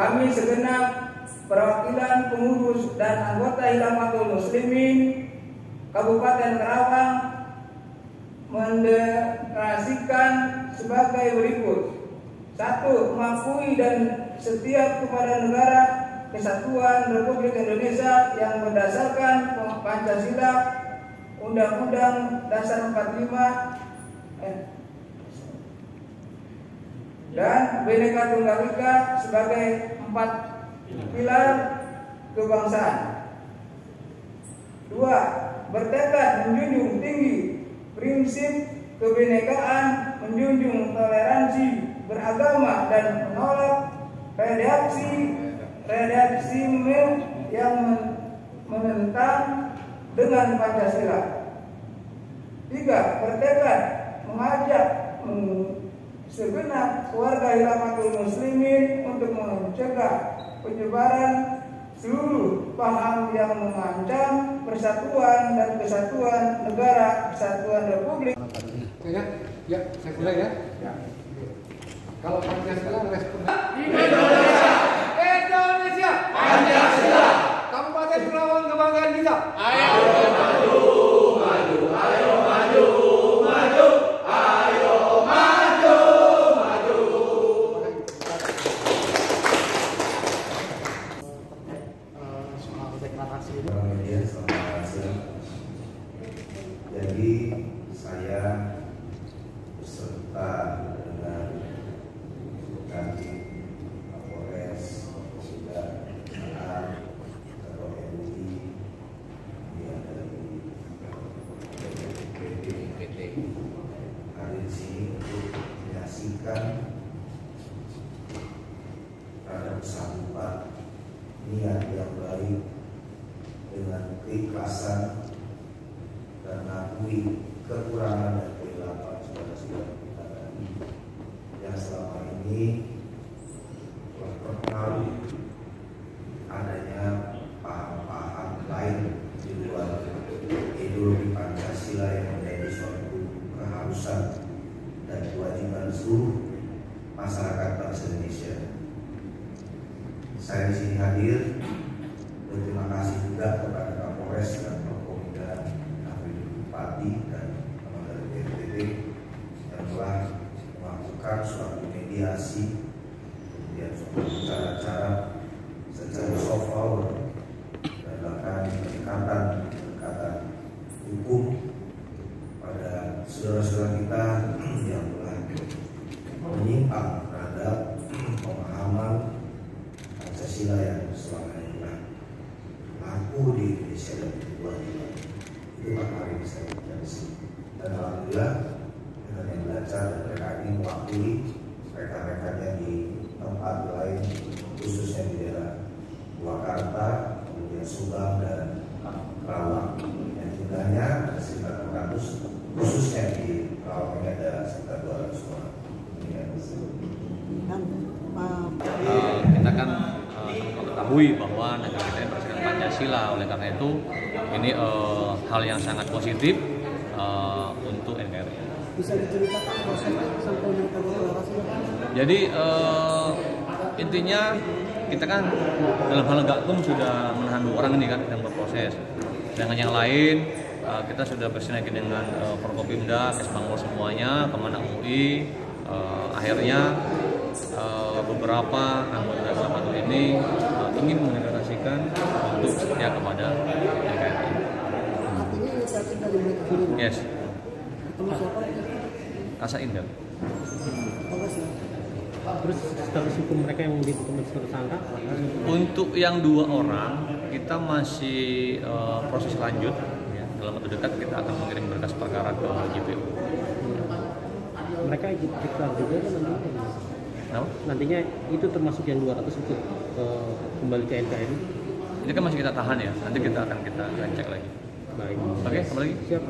kami segenap perwakilan pengurus dan anggota Hilamatul Muslimin Kabupaten Karawang mendeklarasikan sebagai berikut. Satu, mengakui dan setiap kepada negara kesatuan Republik Indonesia yang berdasarkan Pancasila Undang-Undang Dasar 45 eh, dan Bhinneka Tunggal Ika sebagai empat pilar kebangsaan. Dua, bertekad menjunjung tinggi prinsip kebinekaan, menjunjung toleransi beragama dan menolak redaksi redaksisme yang menentang dengan Pancasila. Tiga, bertekad mengajak segenap warga Hilamatul Muslimin untuk mencegah penyebaran seluruh paham yang mengancam persatuan dan kesatuan negara kesatuan republik. Ya, ya, saya mulai ya. ya. Kalau Pancasila respon Indonesia, Indonesia, Pancasila, mengakui kekurangan dan kehilapan saudara-saudara kita tadi yang selama ini telah terpengaruh adanya paham-paham lain di luar ideologi Pancasila yang menjadi suatu keharusan dan kewajiban seluruh masyarakat bangsa Indonesia. Saya di sini hadir berterima kasih juga kepada Kapolres dan Forkopimda Afril Bupati dan teman dari BNPB yang telah melakukan suatu mediasi kemudian suatu cara-cara secara soft power dan bahkan pendekatan pendekatan hukum pada saudara-saudara kita yang telah menyimpang terhadap pemahaman Pancasila yang selama ini telah laku di Indonesia dan di luar negeri. Itu Pak hari ini saya baca di sini. Dan alhamdulillah dengan yang belajar dan mereka ini mewakili rekan-rekannya di tempat lain khususnya di daerah Purwakarta, kemudian Subang dan Kerawang. Yang jumlahnya ada sekitar 400 khususnya di Kerawang ini ada sekitar 200 orang. Uh, Eh, kita kan eh, sama ketahui bahwa negara kita ini berdasarkan Pancasila oleh karena itu ini eh, hal yang sangat positif eh, untuk NKRI. bisa diceritakan prosesnya sampai deklarasi Jadi eh, intinya kita kan dalam hal gakum sudah menahan dua orang ini kan yang berproses. Dengan yang lain eh, kita sudah bersinergi dengan eh, Forkopimda, Kesbangpol semuanya, Kemenang UI. eh, akhirnya eh, beberapa anggota Hilamatul ini eh, ingin mendeklarasikan untuk setia kepada Yes, ketemu siapa Kasa Indah. Ya Terus status hukum mereka yang ditetapkan tersangka apakah Untuk yang dua orang kita masih eh, proses lanjut. Ya. Dalam waktu dekat kita akan mengirim berkas perkara ke JPU. mereka ikut ikrar juga kan nantinya? Kenapa? Nantinya itu termasuk yang 200 ikut eh, kembali ke NKRI. Ini kan masih kita tahan ya. Nanti kita akan kita cek lagi. Baik. Oke, apa lagi? Siap.